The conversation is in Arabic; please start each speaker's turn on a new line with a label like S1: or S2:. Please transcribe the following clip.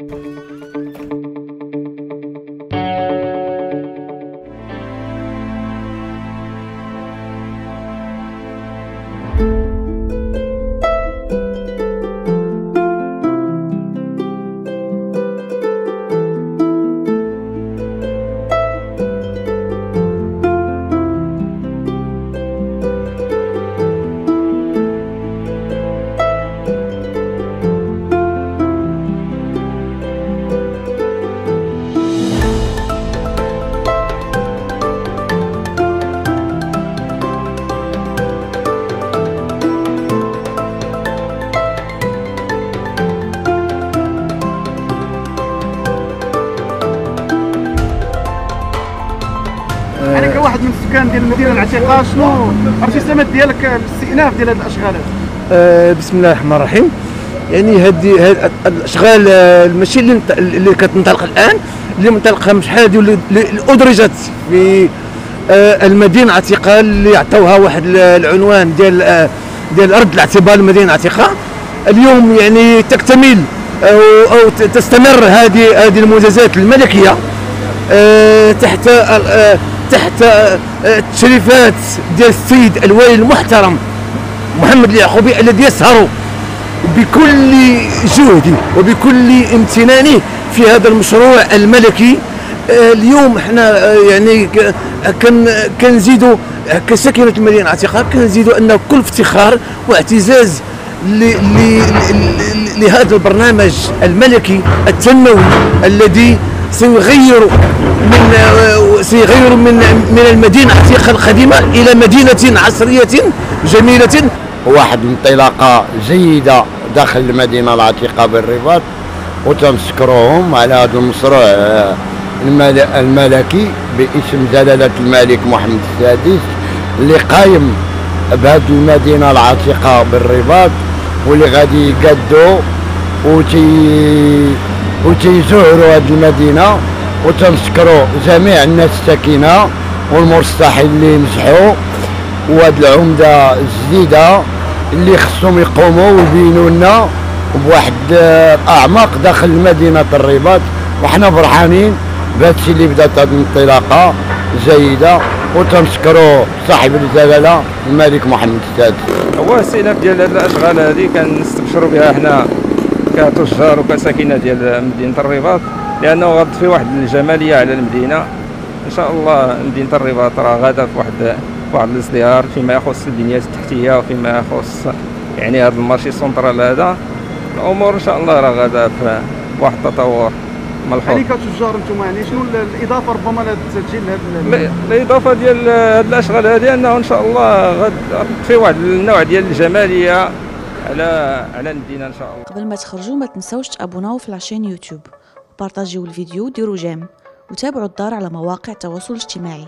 S1: Música كواحد من السكان ديال المدينة العتيقة. شنو عرفتي السمات ديالك الاستئناف ديال هذه الأشغال
S2: آه، بسم الله الرحمن الرحيم. يعني هذه هاد الأشغال آه، ماشي اللي اللي كتنطلق الآن اللي منطلقه من شحال هذه اللي ادرجت في آه، المدينة العتيقة اللي عطوها واحد ال- العنوان ديال آه، ديال رد الاعتبار المدينة العتيقة. اليوم يعني تكتمل أو أو ت- تستمر هذه هذه المنجزات الملكية آه، تحت آه، تحت آه، التشريفات ديال السيد الوالي المحترم محمد اليعقوبي الذي يسهر بكل جهده وبكل امتنانه في هذا المشروع الملكي. آه، اليوم إحنا آه، يعني كنزيدوا كسكنة المدينة العتيقة كنزيدوا أن كل افتخار واعتزاز لهذا البرنامج الملكي التنموي الذي سيغير من سيغير من من المدينة العتيقة القديمة إلى مدينة عصرية جميلة.
S3: واحد انطلاقه جيدة داخل المدينة العتيقة بالرباط وتنشكروهم على هذا المشروع آه، المل- الملكي باسم جلالة الملك محمد السادس اللي قايم بهذه المدينة العتيقة بالرباط واللي غادي يقدوا وتي وتيزوروا هذه المدينة. وتنشكروا جميع الناس الساكنة والمرشحين اللي نجحوا وهاد العمدة الجديدة اللي خصهم يقوموا ويبينوا لنا بواحد آه، أعماق داخل مدينة الرباط. وحنا فرحانين بهذا الشيء اللي بدات هذه الانطلاقة جيدة. وتنشكروا صاحب الجلالة الملك محمد السادس.
S4: هو الاستئناف ديال هاد الأشغال هذه كنستبشروا بها حنا كتجار وكساكنة ديال مدينة الرباط. لأنه غتضفي واحد الجمالية على المدينة. إن شاء الله مدينه الرباط راه غادا في واحد واحد الازدهار فيما يخص البنيات التحتية وفيما يخص يعني هذا ال marché central هذا. الأمور إن شاء الله راه غادا في واحد التطور ملحوظ.
S1: يعني كتجار أنتم يعني شنو ال- الإضافة ربما لهذا
S4: ال- الإضافة ديال هاد الأشغال هذه أنه إن شاء الله غد في واحد النوع ديال الجمالية على على المدينة إن شاء الله.
S5: قبل ما تخرجوا ما تنسوش تابوناو في العشان يوتيوب. وبارطاجيو الفيديو وديروا جيم وتابعوا الدار على مواقع التواصل الاجتماعي.